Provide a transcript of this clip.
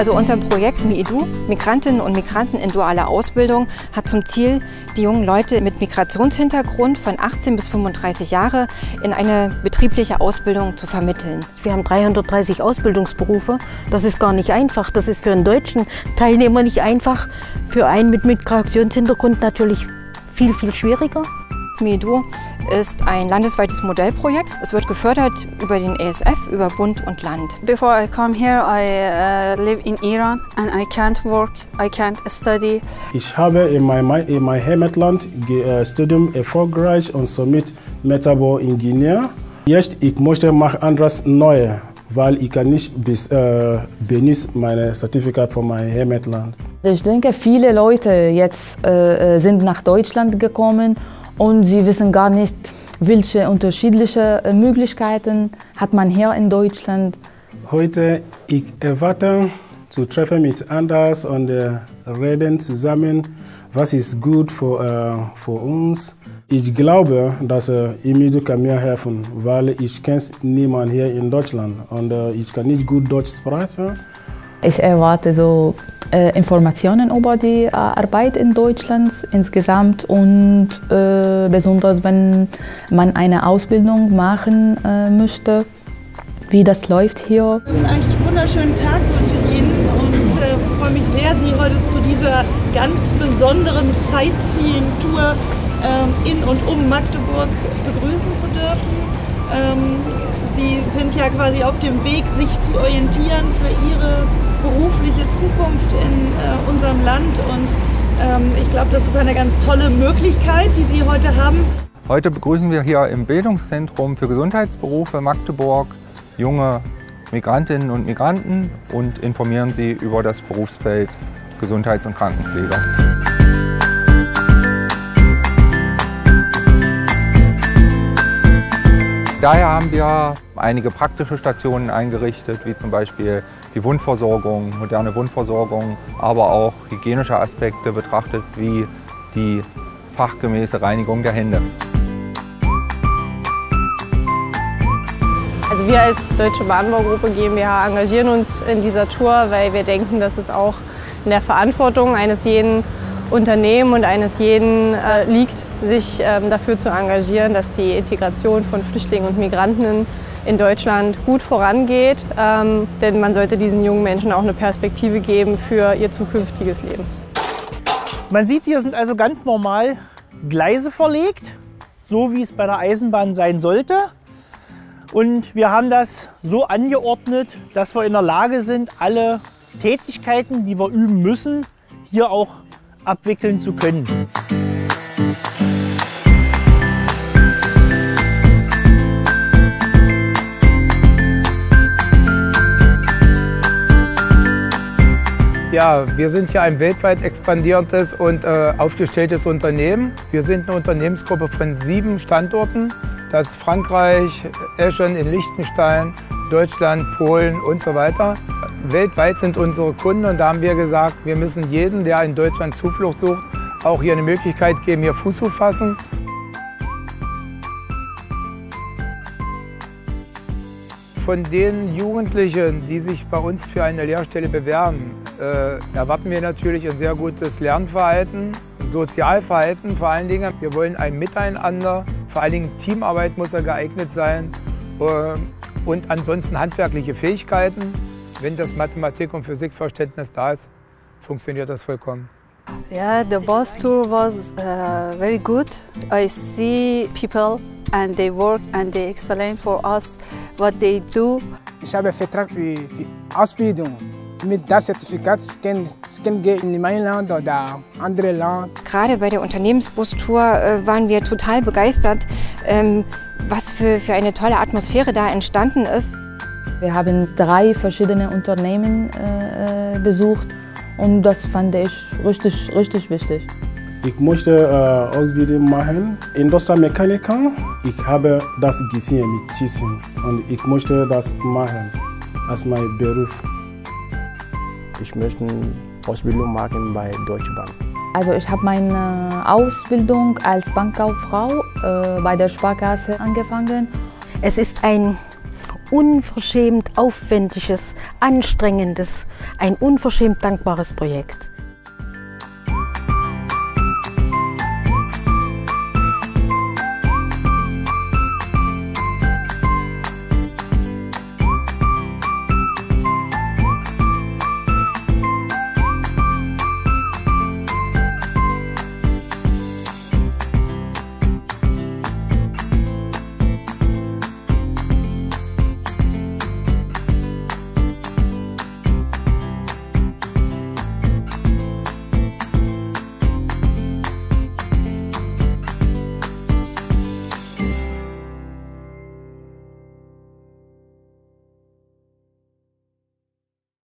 Also unser Projekt MiEdu, Migrantinnen und Migranten in dualer Ausbildung, hat zum Ziel, die jungen Leute mit Migrationshintergrund von 18 bis 35 Jahre in eine betriebliche Ausbildung zu vermitteln. Wir haben 330 Ausbildungsberufe. Das ist gar nicht einfach. Das ist für einen deutschen Teilnehmer nicht einfach. Für einen mit Migrationshintergrund natürlich viel, viel schwieriger. MIEDU ist ein landesweites Modellprojekt. Es wird gefördert über den ESF, über Bund und Land. Before I come here, I uh, live in Iran and I can't work, I can't study. Ich habe in meinem in mein Heimatland uh, Studium erfolgreich und somit Metabauingenieur. Jetzt ich möchte machen anderes Neues, weil ich kann nicht bis äh, benutzen meine Zertifikat von meinem Heimatland. Ich denke, viele Leute jetzt äh, sind nach Deutschland gekommen und sie wissen gar nicht, welche unterschiedliche äh, Möglichkeiten hat man hier in Deutschland. Heute ich erwarte zu treffen mit anders und äh, reden zusammen, was ist gut für, äh, für uns. Ich glaube, dass äh, Imidu kann mir helfen, weil ich kenne niemanden hier in Deutschland und äh, ich kann nicht gut Deutsch sprechen. Ich erwarte so äh, Informationen über die äh, Arbeit in Deutschland insgesamt und äh, besonders wenn man eine Ausbildung machen äh, möchte, wie das läuft hier. Einen wunderschönen Tag wünsche ich Ihnen und äh, freue mich sehr, Sie heute zu dieser ganz besonderen Sightseeing-Tour ähm, in und um Magdeburg begrüßen zu dürfen. Ähm, Sie sind ja quasi auf dem Weg, sich zu orientieren für Ihre berufliche Zukunft in äh, unserem Land. Und ähm, ich glaube, das ist eine ganz tolle Möglichkeit, die Sie heute haben. Heute begrüßen wir hier im Bildungszentrum für Gesundheitsberufe Magdeburg junge Migrantinnen und Migranten und informieren sie über das Berufsfeld Gesundheits- und Krankenpfleger. Daher haben wir einige praktische Stationen eingerichtet, wie zum Beispiel die Wundversorgung, moderne Wundversorgung, aber auch hygienische Aspekte betrachtet, wie die fachgemäße Reinigung der Hände. Also wir als Deutsche Bahnbaugruppe GmbH engagieren uns in dieser Tour, weil wir denken, dass es auch in der Verantwortung eines jeden Unternehmen und eines jeden äh, liegt, sich ähm, dafür zu engagieren, dass die Integration von Flüchtlingen und Migranten in Deutschland gut vorangeht. Ähm, denn man sollte diesen jungen Menschen auch eine Perspektive geben für ihr zukünftiges Leben. Man sieht, hier sind also ganz normal Gleise verlegt, so wie es bei der Eisenbahn sein sollte. Und wir haben das so angeordnet, dass wir in der Lage sind, alle Tätigkeiten, die wir üben müssen, hier auch abwickeln zu können. Ja, wir sind hier ein weltweit expandierendes und äh, aufgestelltes Unternehmen. Wir sind eine Unternehmensgruppe von sieben Standorten. Das ist Frankreich, Eschen in Liechtenstein, Deutschland, Polen und so weiter. Weltweit sind unsere Kunden und da haben wir gesagt, wir müssen jedem, der in Deutschland Zuflucht sucht, auch hier eine Möglichkeit geben, hier Fuß zu fassen. Von den Jugendlichen, die sich bei uns für eine Lehrstelle bewerben, äh, erwarten wir natürlich ein sehr gutes Lernverhalten, Sozialverhalten vor allen Dingen. Wir wollen ein Miteinander, vor allen Dingen Teamarbeit muss ja geeignet sein äh, und ansonsten handwerkliche Fähigkeiten. Wenn das Mathematik- und Physikverständnis da ist, funktioniert das vollkommen. Yeah, the bus tour was uh, very good. I see people and they work and they explain for us what they do. Ich habe Vertrag für, für Ausbildung. Mit das Zertifikat ich kann, ich kann gehen in mein Land oder andere Land. Gerade bei der Unternehmensbustour äh, waren wir total begeistert, ähm, was für, für eine tolle Atmosphäre da entstanden ist. Wir haben drei verschiedene Unternehmen äh, besucht und das fand ich richtig, richtig wichtig. Ich möchte äh, Ausbildung machen, Industriemechaniker. Ich habe das gesehen mit Thyssen und ich möchte das machen als mein Beruf. Ich möchte Ausbildung machen bei Deutsche Bank. Also ich habe meine Ausbildung als Bankkauffrau äh, bei der Sparkasse angefangen. Es ist ein unverschämt aufwendiges, anstrengendes, ein unverschämt dankbares Projekt.